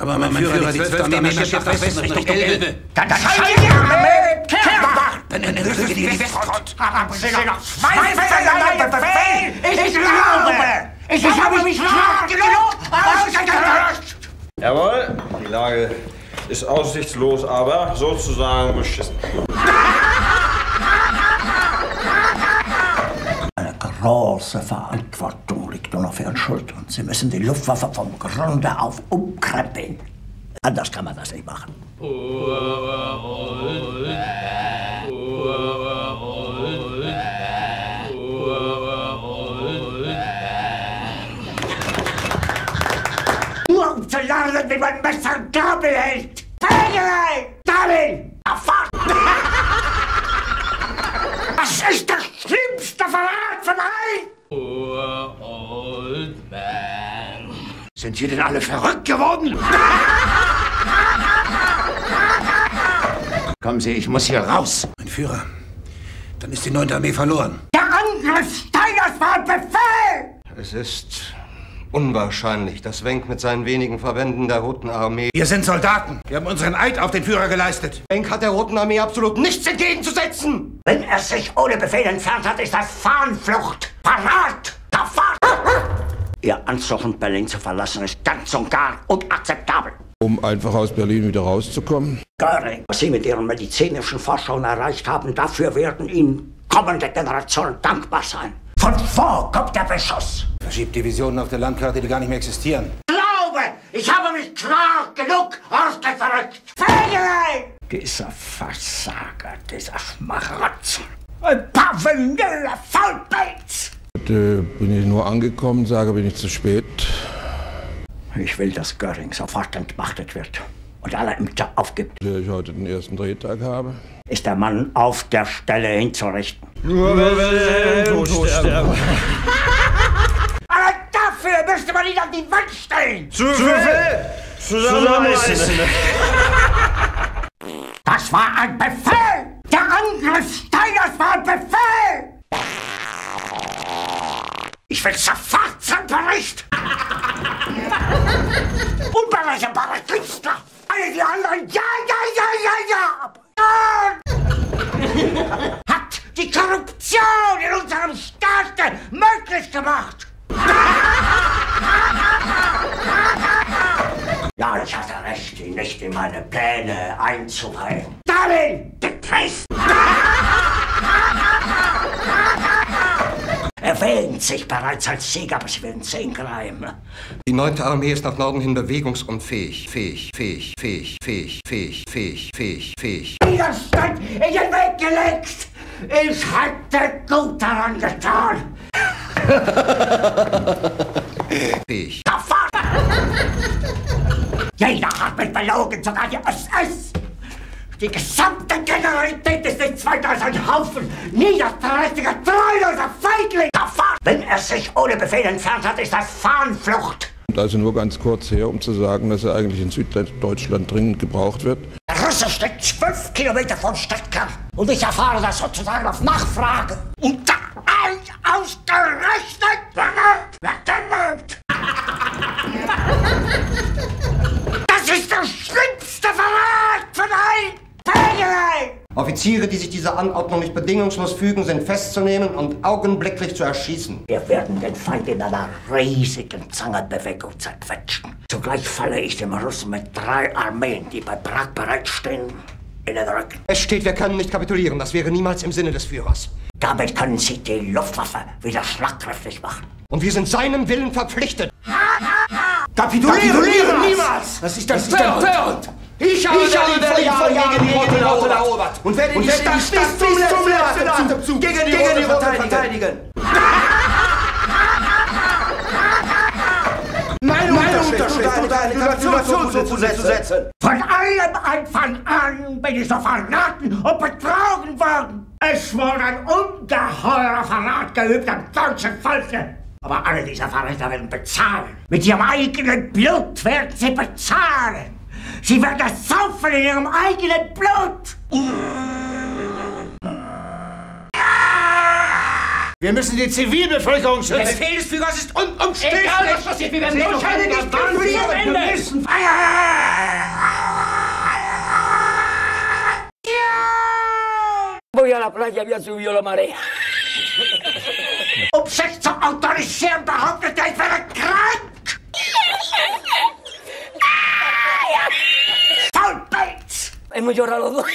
Aber mein, mein Führer, die 12. Armee marschiert nach Westen Richtung Elbe. Dann schalt die Armee Kehrwacht! Dann errichtet die Westfront. Haben Sie noch meinem Befehl? Ich glaube! Ich habe mich stark genug ausgedrückt! Jawohl, die Lage ist aussichtslos, aber sozusagen beschissen. Eine große Verantwortung liegt nun auf Ihren Schultern. Sie müssen die Luftwaffe vom Grunde auf umkrempeln. Anders kann man das nicht machen. Nur um zu lernen, wie man Messer und Gabel hält. Fägerei! Darin! Erfahrt! Das ist der schlimmste Verrat von allen! Sind Sie denn alle verrückt geworden? Kommen Sie, ich muss hier raus. Mein Führer, dann ist die 9. Armee verloren. Der Angriff Steiners war ein Befehl! Es ist unwahrscheinlich, dass Wenk mit seinen wenigen Verbänden der Roten Armee. Wir sind Soldaten. Wir haben unseren Eid auf den Führer geleistet. Wenk hat der Roten Armee absolut nichts entgegenzusetzen! Wenn er sich ohne Befehl entfernt hat, ist das Fahnenflucht. Parat! Ihr Ansuchen, Berlin zu verlassen, ist ganz und gar unakzeptabel. um einfach aus Berlin wieder rauszukommen. Göring, was Sie mit Ihren medizinischen Forschungen erreicht haben, dafür werden Ihnen kommende Generationen dankbar sein. Von wo kommt der Beschuss? Verschiebt Divisionen auf der Landkarte, die gar nicht mehr existieren. Glaube, ich habe mich klar genug ausgedrückt. Fägerei! Dieser Versager, dieser Schmarotzer. Ein paar vanille Faulpelz! Heute bin ich nur angekommen, sage, bin ich zu spät. Ich will, dass Göring sofort entmachtet wird und alle Ämter aufgibt. Da ich heute den ersten Drehtag habe. Ist der Mann auf der Stelle hinzurichten. Nur wenn wir Tod sterben. Aber dafür müsste man ihn an die Wand stellen! Zu viel! Zusammenreißen! Das war ein Befehl! Der Angriff Steiners war ein Befehl! Ich will sofort ich hatte recht, ihn nicht in meine Pläne einzuweihen. Darin, gepresst! Er wähnt sich bereits als Sieger, aber Sie werden sehen, Greim. Die 9. Armee ist nach Norden hin bewegungsunfähig. Fähig, fähig, fähig, fähig, fähig, fähig, fähig, fähig. Widerstand in den Weg gelegt! Ich hätte gut daran getan! fähig. Jeder hat mich belogen, sogar die SS! Die gesamte Generalität ist nichts weiter als ein Haufen niederträchtiger, treuloser Feigling! Davon! Wenn er sich ohne Befehl entfernt hat, ist das Fahnenflucht! Und also nur ganz kurz her, um zu sagen, dass er eigentlich in Süddeutschland dringend gebraucht wird. Der Russe steckt zwölf Kilometer vom Stadtkern und ich erfahre das sozusagen auf Nachfrage. Und da ein ausgerechnet wird Das ist der schlimmste Verrat von allen! Fägerei! Offiziere, die sich dieser Anordnung nicht bedingungslos fügen, sind festzunehmen und augenblicklich zu erschießen. Wir werden den Feind in einer riesigen Zangenbewegung zerquetschen. Zugleich falle ich dem Russen mit drei Armeen, die bei Prag bereitstehen, in den Rücken. Es steht, wir können nicht kapitulieren. Das wäre niemals im Sinne des Führers. Damit können Sie die Luftwaffe wieder schlagkräftig machen. Und wir sind seinem Willen verpflichtet. Kapitulieren! niemals! Das ist das Empört! Ich habe ich Berlin vor Jahren gegen die Roten erobert und werde die Stadt bis zum letzten Atemzug gegen die Roten verteidigen. Meine Unterschrift unter eine Kapitulationsumsetzung zu setzen! Von allem Anfang an bin ich so verraten und betrogen worden. Es wurde ein ungeheurer Verrat geübt am deutschen Volke. Aber alle diese Verräter werden bezahlen. Mit ihrem eigenen Blut werden sie bezahlen. Sie werden es saufen in ihrem eigenen Blut. Wir müssen die Zivilbevölkerung schützen. Der Befehl des Führers ist un umstritten. Egal, was passiert, wir werden doch keine nicht Wir Ende. müssen Voy a la playa, había subido la marea. Um sich zu autorisieren, behauptet er, ich wäre krank! Hemos llorado los dos.